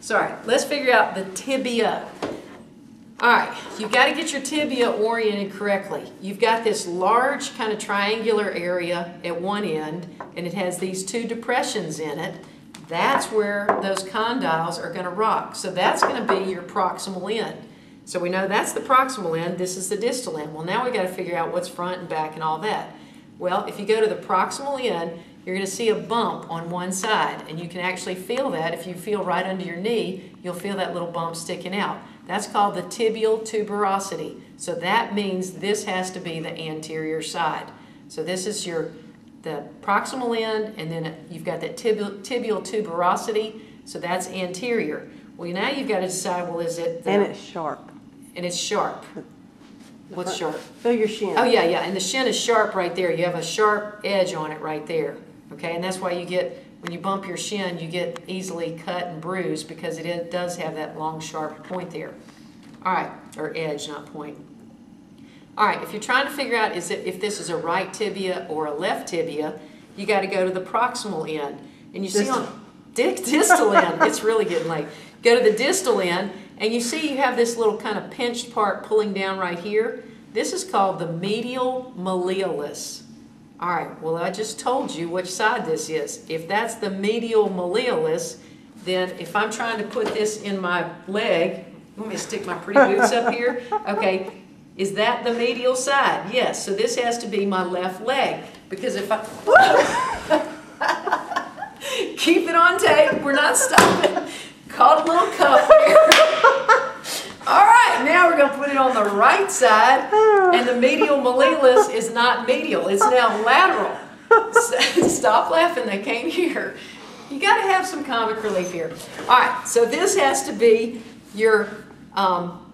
Sorry, let's figure out the tibia. All right, you've got to get your tibia oriented correctly. You've got this large kind of triangular area at one end, and it has these two depressions in it. That's where those condyles are going to rock. So that's going to be your proximal end. So we know that's the proximal end, this is the distal end. Well, now we've got to figure out what's front and back and all that. Well, if you go to the proximal end, you're going to see a bump on one side, and you can actually feel that. If you feel right under your knee, you'll feel that little bump sticking out. That's called the tibial tuberosity. So that means this has to be the anterior side. So this is your the proximal end, and then you've got that tibial, tibial tuberosity. So that's anterior. Well, now you've got to decide. Well, is it? The, and it's sharp. And it's sharp. What's sharp? Feel your shin. Oh yeah, yeah, and the shin is sharp right there. You have a sharp edge on it right there. Okay, and that's why you get when you bump your shin, you get easily cut and bruised because it does have that long, sharp point there. All right, or edge, not point. All right, if you're trying to figure out is it, if this is a right tibia or a left tibia, you got to go to the proximal end. And you see on distal end, it's really getting late. Go to the distal end, and you see you have this little kind of pinched part pulling down right here. This is called the medial malleolus. All right, well, I just told you which side this is. If that's the medial malleolus, then if I'm trying to put this in my leg, you want me to stick my pretty boots up here? Okay, is that the medial side? Yes, so this has to be my left leg. Because if I, keep it on tape, we're not stopping. Caught a little cuff here. All right, now we're going to put it on the right side, and the medial malleolus is not medial, it's now lateral. Stop laughing, they came here. You got to have some comic relief here. All right, so this has to be your um,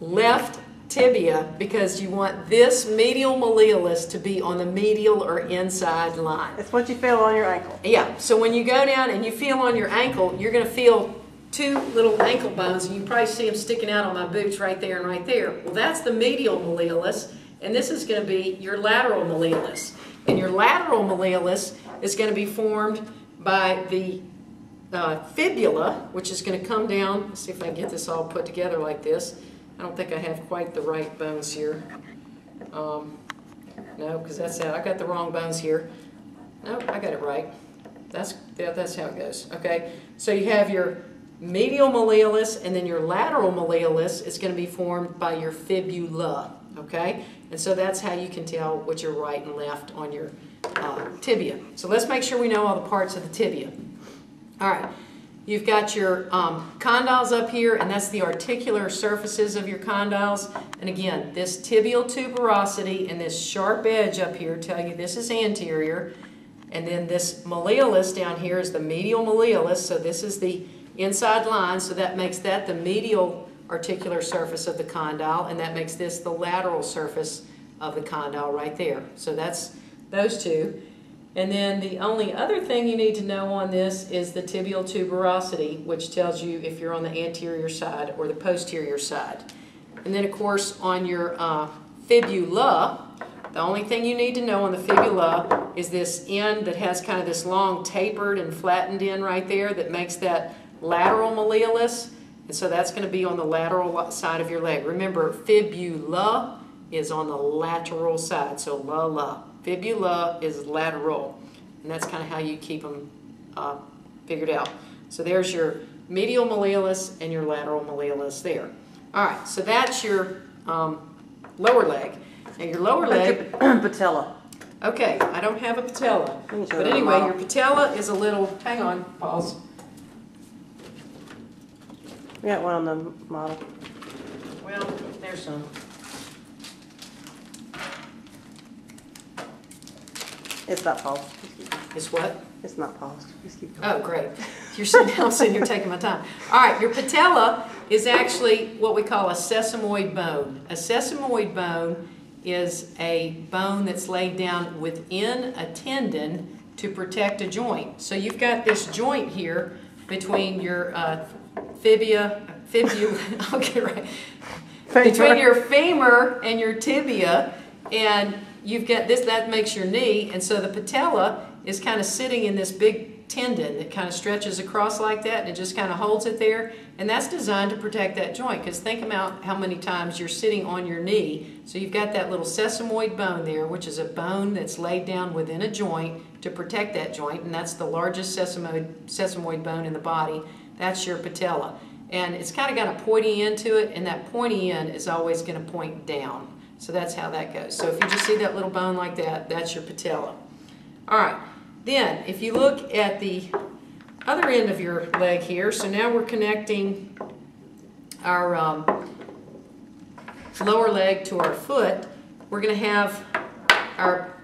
left tibia because you want this medial malleolus to be on the medial or inside line. It's what you feel on your ankle. Yeah, so when you go down and you feel on your ankle, you're going to feel two little ankle bones, and you probably see them sticking out on my boots right there and right there. Well, that's the medial malleolus, and this is going to be your lateral malleolus. And your lateral malleolus is going to be formed by the uh, fibula, which is going to come down. Let's see if I can get this all put together like this. I don't think I have quite the right bones here. Um, no, because that's how I got the wrong bones here. No, I got it right. That's yeah, that's how it goes. Okay, so you have your medial malleolus and then your lateral malleolus is going to be formed by your fibula, okay? And so that's how you can tell what your right and left on your uh, tibia. So let's make sure we know all the parts of the tibia. All right, you've got your um, condyles up here, and that's the articular surfaces of your condyles. And again, this tibial tuberosity and this sharp edge up here tell you this is anterior. And then this malleolus down here is the medial malleolus, so this is the inside line, so that makes that the medial articular surface of the condyle, and that makes this the lateral surface of the condyle right there. So that's those two. And then the only other thing you need to know on this is the tibial tuberosity, which tells you if you're on the anterior side or the posterior side. And then, of course, on your uh, fibula, the only thing you need to know on the fibula is this end that has kind of this long tapered and flattened end right there that makes that lateral malleolus, and so that's going to be on the lateral side of your leg. Remember, fibula is on the lateral side, so la la. Fibula is lateral, and that's kind of how you keep them uh, figured out. So there's your medial malleolus and your lateral malleolus there. All right, so that's your um, lower leg. Now your lower leg... patella. Okay, I don't have a patella. But anyway, your patella is a little... Hang on, pause. We got one on the model. Well, there's some. It's not paused. It's what? It's not paused. Just keep going. Oh, great. You're sitting down, sitting here taking my time. All right, your patella is actually what we call a sesamoid bone. A sesamoid bone is a bone that's laid down within a tendon to protect a joint. So you've got this joint here between your uh, fibia, fibula, get right, between your femur and your tibia, and you've got this, that makes your knee, and so the patella is kind of sitting in this big big tendon that kind of stretches across like that and it just kind of holds it there. And that's designed to protect that joint because think about how many times you're sitting on your knee. So you've got that little sesamoid bone there, which is a bone that's laid down within a joint to protect that joint. And that's the largest sesamoid, sesamoid bone in the body. That's your patella. And it's kind of got a pointy end to it and that pointy end is always going to point down. So that's how that goes. So if you just see that little bone like that, that's your patella. All right. Then, if you look at the other end of your leg here, so now we're connecting our um, lower leg to our foot, we're going to have our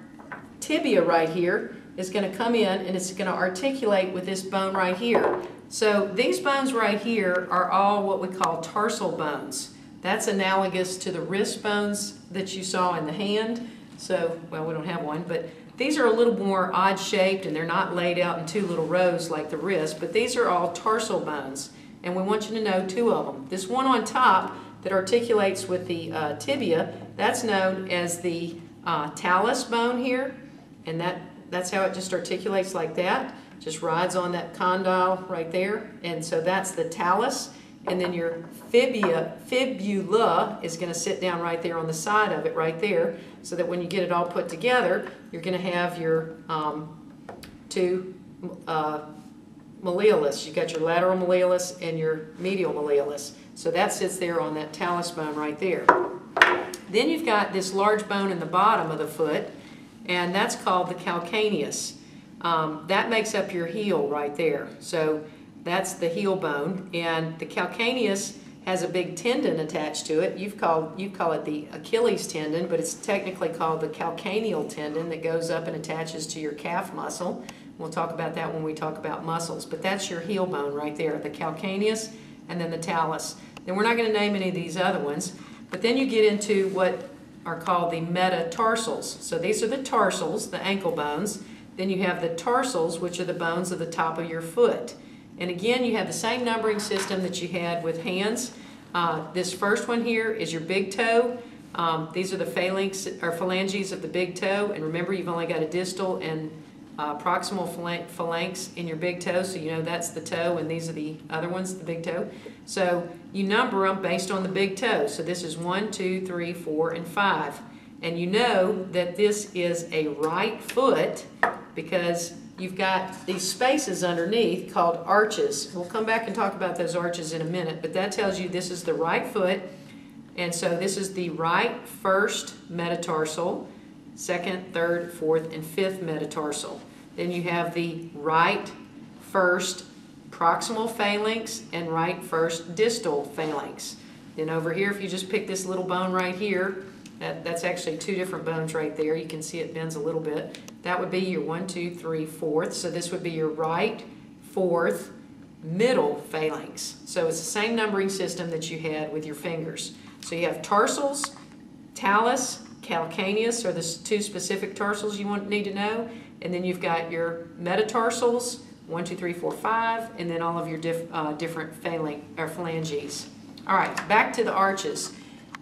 tibia right here is going to come in and it's going to articulate with this bone right here. So these bones right here are all what we call tarsal bones. That's analogous to the wrist bones that you saw in the hand. So, well, we don't have one, but these are a little more odd shaped and they're not laid out in two little rows like the wrist, but these are all tarsal bones. And we want you to know two of them. This one on top that articulates with the uh, tibia, that's known as the uh, talus bone here. And that, that's how it just articulates like that. Just rides on that condyle right there. And so that's the talus. And then your fibula is going to sit down right there on the side of it right there so that when you get it all put together, you're going to have your um, two uh, malleolus. You've got your lateral malleolus and your medial malleolus. So that sits there on that talus bone right there. Then you've got this large bone in the bottom of the foot, and that's called the calcaneus. Um, that makes up your heel right there. So that's the heel bone, and the calcaneus has a big tendon attached to it. You've called you call it the Achilles tendon, but it's technically called the calcaneal tendon that goes up and attaches to your calf muscle. We'll talk about that when we talk about muscles, but that's your heel bone right there, the calcaneus and then the talus. Then we're not going to name any of these other ones, but then you get into what are called the metatarsals. So these are the tarsals, the ankle bones. Then you have the tarsals, which are the bones of the top of your foot. And again, you have the same numbering system that you had with hands. Uh, this first one here is your big toe. Um, these are the phalanx, or phalanges of the big toe. And remember, you've only got a distal and uh, proximal phalanx in your big toe, so you know that's the toe, and these are the other ones, the big toe. So you number them based on the big toe. So this is one, two, three, four, and five. And you know that this is a right foot because you've got these spaces underneath called arches. We'll come back and talk about those arches in a minute, but that tells you this is the right foot. And so this is the right first metatarsal, second, third, fourth, and fifth metatarsal. Then you have the right first proximal phalanx and right first distal phalanx. Then over here, if you just pick this little bone right here, that, that's actually two different bones right there. You can see it bends a little bit. That would be your one, two, three, fourth. So this would be your right, fourth, middle phalanx. So it's the same numbering system that you had with your fingers. So you have tarsals, talus, calcaneus are the two specific tarsals you want need to know. And then you've got your metatarsals, one, two, three, four, five, and then all of your diff, uh, different phalanx, or phalanges. All right, back to the arches.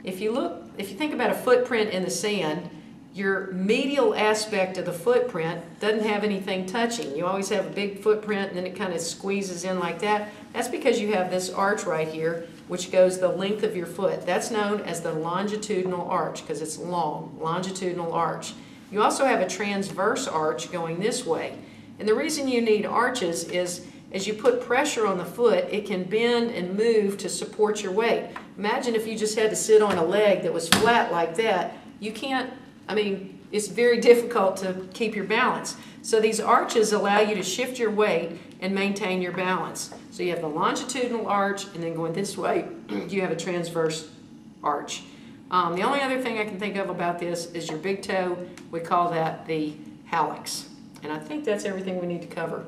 If you look, if you think about a footprint in the sand, your medial aspect of the footprint doesn't have anything touching. You always have a big footprint and then it kind of squeezes in like that. That's because you have this arch right here which goes the length of your foot. That's known as the longitudinal arch because it's long, longitudinal arch. You also have a transverse arch going this way. And the reason you need arches is as you put pressure on the foot, it can bend and move to support your weight. Imagine if you just had to sit on a leg that was flat like that. You can't, I mean, it's very difficult to keep your balance. So these arches allow you to shift your weight and maintain your balance. So you have the longitudinal arch, and then going this way, you have a transverse arch. Um, the only other thing I can think of about this is your big toe. We call that the hallux. And I think that's everything we need to cover.